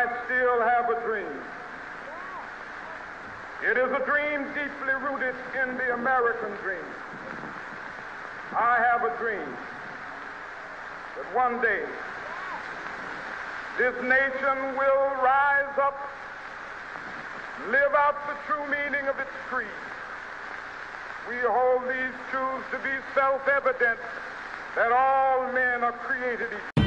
I still have a dream. It is a dream deeply rooted in the American dream. I have a dream that one day this nation will rise up, live out the true meaning of its creed. We hold these truths to be self-evident that all men are created equal.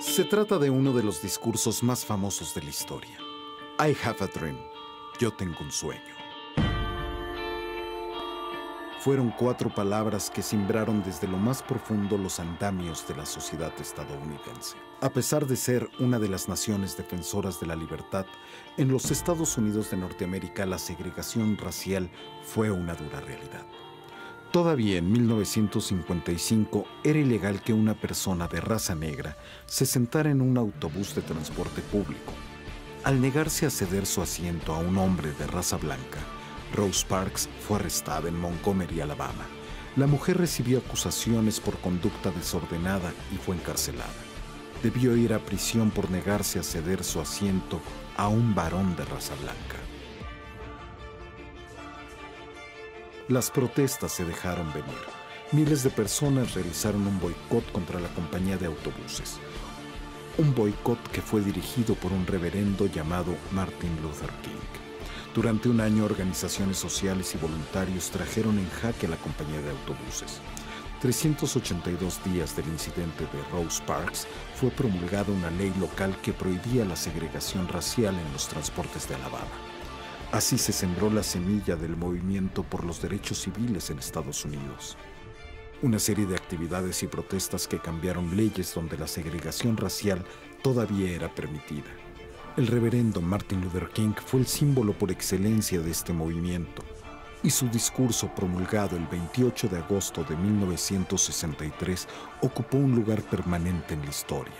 Se trata de uno de los discursos más famosos de la historia. I have a dream. Yo tengo un sueño. Fueron cuatro palabras que simbraron desde lo más profundo los andamios de la sociedad estadounidense. A pesar de ser una de las naciones defensoras de la libertad, en los Estados Unidos de Norteamérica la segregación racial fue una dura realidad. Todavía en 1955 era ilegal que una persona de raza negra se sentara en un autobús de transporte público. Al negarse a ceder su asiento a un hombre de raza blanca, Rose Parks fue arrestada en Montgomery, Alabama. La mujer recibió acusaciones por conducta desordenada y fue encarcelada. Debió ir a prisión por negarse a ceder su asiento a un varón de raza blanca. Las protestas se dejaron venir. Miles de personas realizaron un boicot contra la compañía de autobuses. Un boicot que fue dirigido por un reverendo llamado Martin Luther King. Durante un año, organizaciones sociales y voluntarios trajeron en jaque a la compañía de autobuses. 382 días del incidente de Rose Parks fue promulgada una ley local que prohibía la segregación racial en los transportes de Alabama. Así se sembró la semilla del movimiento por los derechos civiles en Estados Unidos. Una serie de actividades y protestas que cambiaron leyes donde la segregación racial todavía era permitida. El reverendo Martin Luther King fue el símbolo por excelencia de este movimiento y su discurso promulgado el 28 de agosto de 1963 ocupó un lugar permanente en la historia.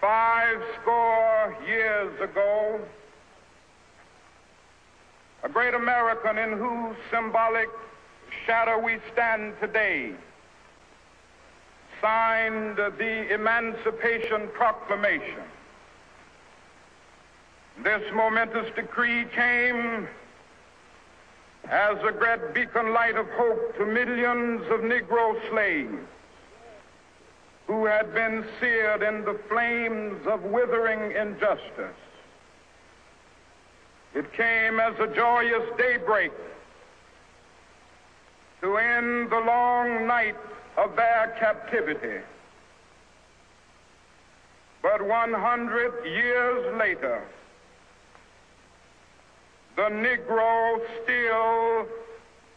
Five score years ago, great American in whose symbolic shadow we stand today, signed the Emancipation Proclamation. This momentous decree came as a great beacon light of hope to millions of Negro slaves who had been seared in the flames of withering injustice. It came as a joyous daybreak to end the long night of their captivity. But 100 years later, the Negro still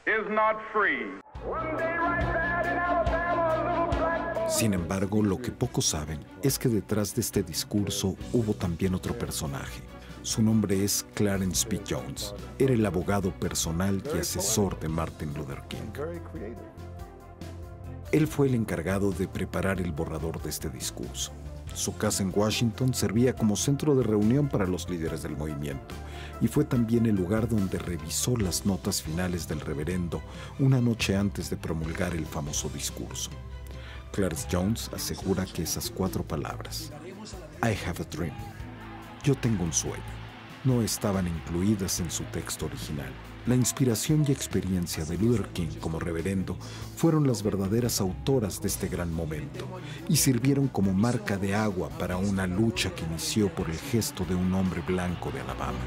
is not free. One day right there in Alabama, a little black Sin embargo, lo que pocos saben es que detrás de este discurso hubo también otro personaje. Su nombre es Clarence P. Jones. Era el abogado personal y asesor de Martin Luther King. Él fue el encargado de preparar el borrador de este discurso. Su casa en Washington servía como centro de reunión para los líderes del movimiento y fue también el lugar donde revisó las notas finales del reverendo una noche antes de promulgar el famoso discurso. Clarence Jones asegura que esas cuatro palabras, I have a dream, yo tengo un sueño, no estaban incluidas en su texto original. La inspiración y experiencia de Luther King como reverendo fueron las verdaderas autoras de este gran momento y sirvieron como marca de agua para una lucha que inició por el gesto de un hombre blanco de Alabama.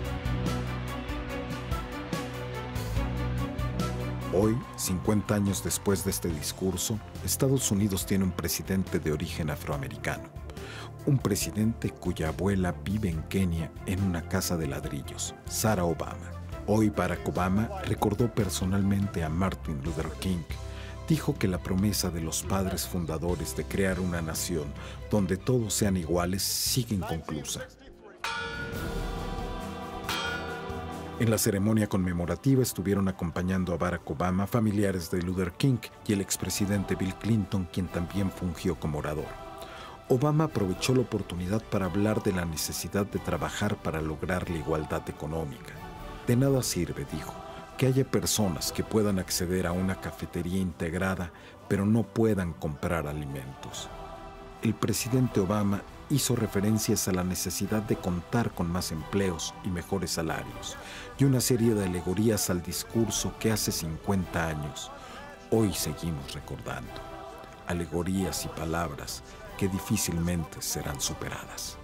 Hoy, 50 años después de este discurso, Estados Unidos tiene un presidente de origen afroamericano. Un presidente cuya abuela vive en Kenia en una casa de ladrillos, Sarah Obama. Hoy Barack Obama recordó personalmente a Martin Luther King. Dijo que la promesa de los padres fundadores de crear una nación donde todos sean iguales sigue inconclusa. En la ceremonia conmemorativa estuvieron acompañando a Barack Obama familiares de Luther King y el expresidente Bill Clinton, quien también fungió como orador. Obama aprovechó la oportunidad para hablar de la necesidad de trabajar para lograr la igualdad económica. De nada sirve, dijo, que haya personas que puedan acceder a una cafetería integrada, pero no puedan comprar alimentos. el presidente Obama hizo referencias a la necesidad de contar con más empleos y mejores salarios, y una serie de alegorías al discurso que hace 50 años hoy seguimos recordando. Alegorías y palabras que difícilmente serán superadas.